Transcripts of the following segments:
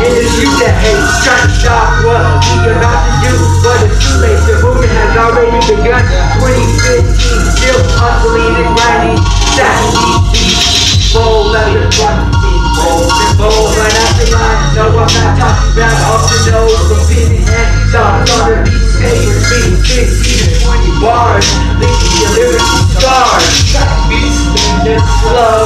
In the street that hate. Trying to stop what we about to do. But it's too late, the movement has already begun. 2015, still hustling and grinding. Stacking these beats. Bold like a fucking bold and bold right after line. No, I'm not talking about off the nose, but pinning and thoughts on the beats, papers, beating 15 to 20 bars, linking your lyrical scars. Beats spin this slow.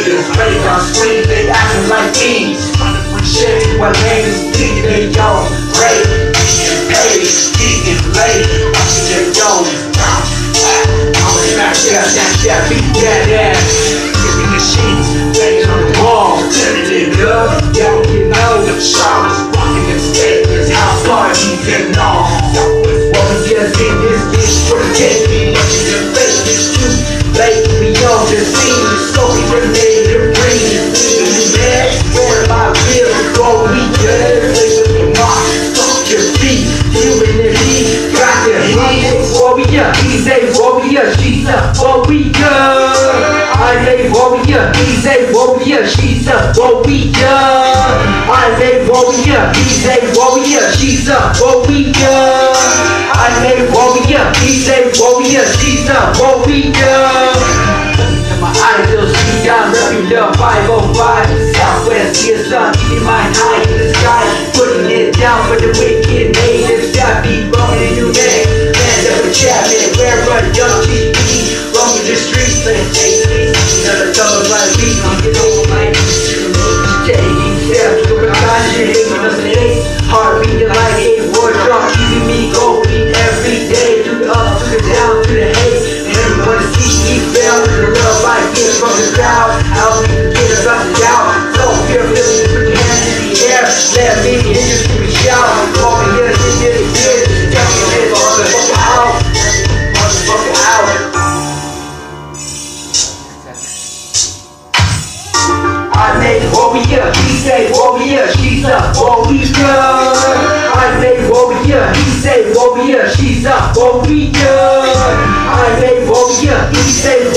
Haters, ready on screen, they acting like kings. Shit, what niggas think they on great. Getting paid, getting laid, I'ma that, that, beat that ass. Me the sheets, banging on the wall. Turn it up, y'all you know the showers, rocking them statements, house parties and all. What we just in this bitch for the taking, watching their faces too. Late, we on the scene, the smoking grenade, the green, the mad. Where my bills go, we live in my fuck your feet. Human and me, got the heat. Warrior, he's a warrior, she's a warrior, he's a warrior, she's a warrior. I'm a warrior, he's a warrior, she's a warrior. I'm a warrior, he's a warrior, she's a warrior. My ideal see I'm repping the 505 Southwest, dear son, keeping my eye a warrior, she's a warrior. I'm a warrior, he's a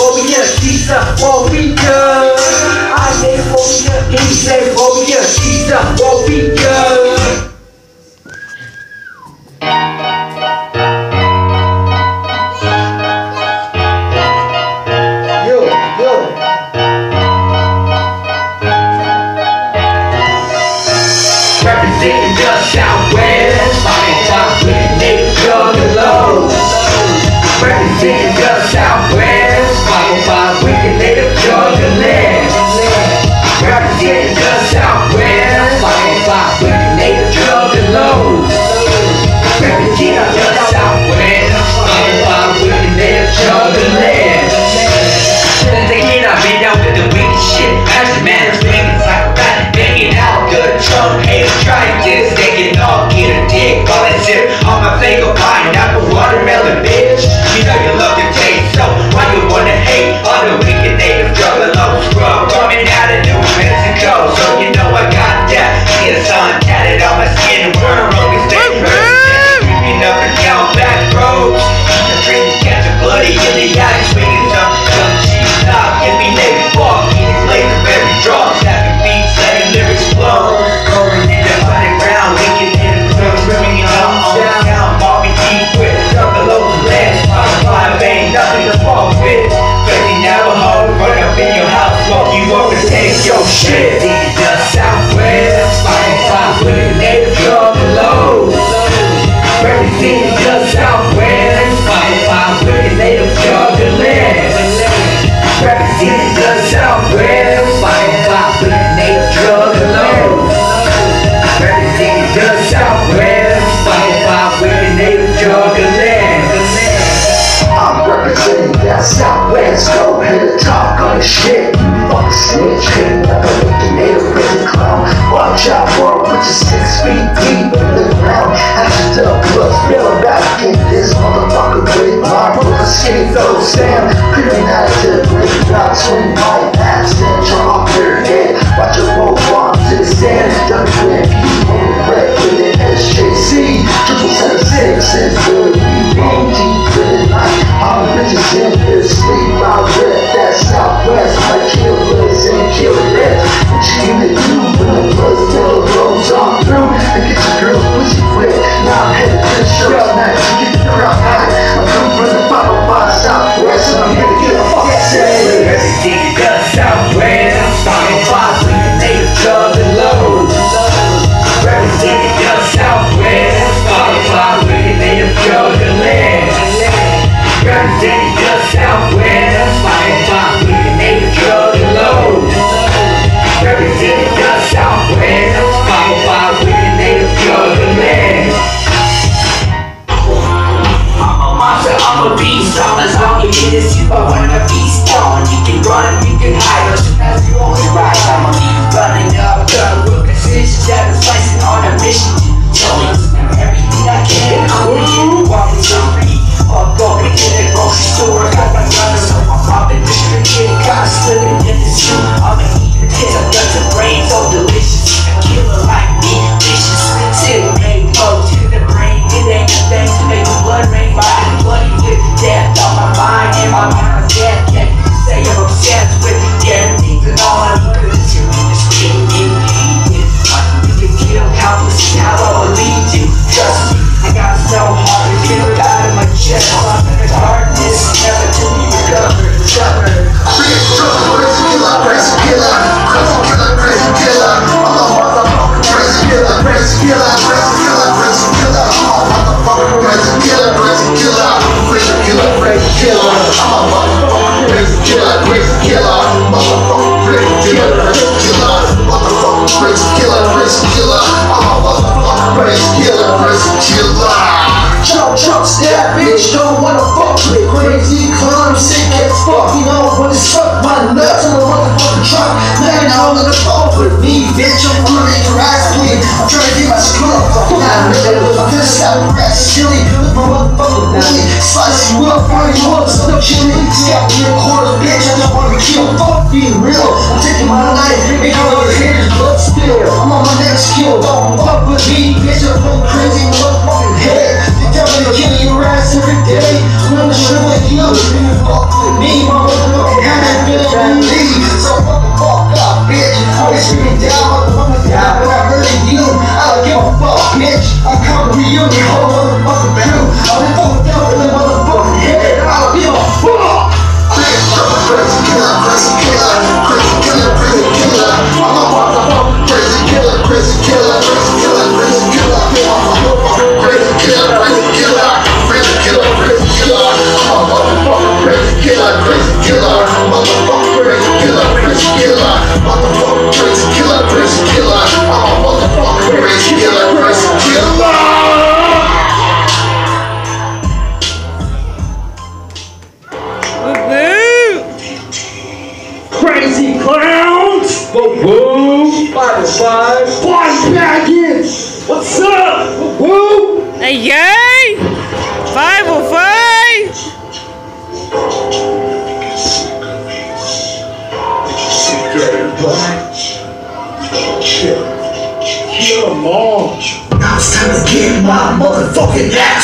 I'm tatted on my skin We're on the same Creeping up and down back roads. Dream catch a bloody in the eye Dan's drop smack On with SJC Triple seven six sleep I rip that Southwest killers and you gonna the through And get your Now I'm headed to the show tonight get the crowd high I come from the bottom by cap, you're a quarter bitch, I just wanna kill. Fuck being real, I'm taking my life, and all your hair is blood spill. I'm on my next kill, don't fuck with me, bitch, I'm going crazy, motherfucking head. They tell me to kill your ass every day, I'm gonna show like you, you fuck with me, my motherfucking hand is feeling me. So fuck the fuck up, bitch, I'm screaming down, motherfucking die, but I'm hurting you, I don't give a fuck, bitch, I'm coming to you.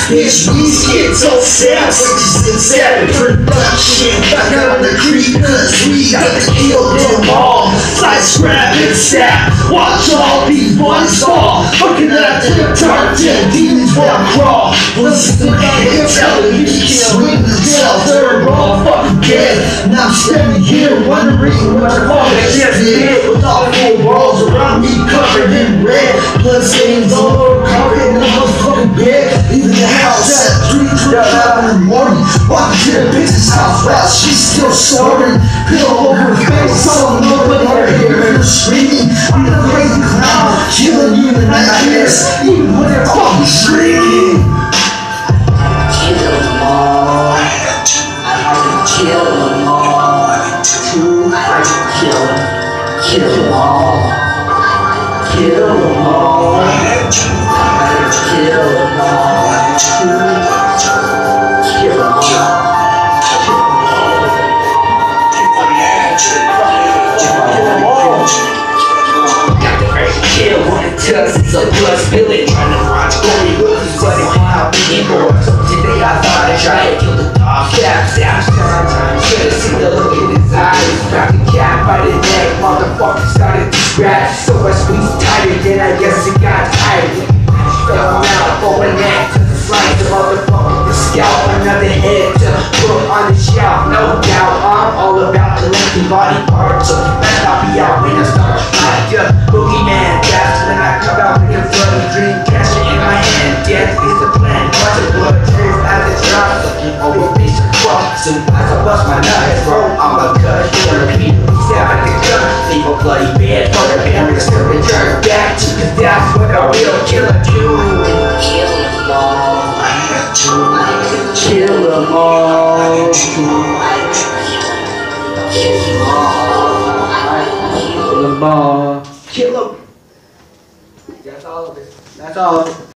Bitch. These kids so sad, six and seven production. Back out on the creek, cause we got to kill them all. Slice, grab, and stab. Watch all these boys fall. Fucking that tart till demons walk crawl. Listen to my telling me to swing the tail. They're all fucking dead. Now I'm standing here wondering what the fuck I just did. With all four walls around me covered in red. Blood stains all over carpet at 3 in the morning. Walking to the bitch's house while she's still snoring. Pillow the blood spilling. Trying to find story books, but it wild being more. Today I thought I'd try to kill the dog. Stab, stab, stab. Should've seen the look in his eyes. Grabbed the cat by the neck, motherfucker started to scratch. So I squeezed tighter, then I guess it got tired. Fell out for a neck to slice the motherfucker. The scalp, another head to put on the shelf. No doubt, I'm all about collecting body parts. So let not be out when I start like a boogeyman. When I come out with a bloody dream, cash it in my hand. Death is the plan. Watch the blood tears as it drops. Looking over face across. Soon as I bust my nuts, bro, I'm a cut. Killer people, stab at the gun. Leave a bloody bed for the family to still return back to. Cause that's what a real killer do. Kill them all. I had to Kill them all. Kill them all. Kill them all. Kill them. All of it. That's all.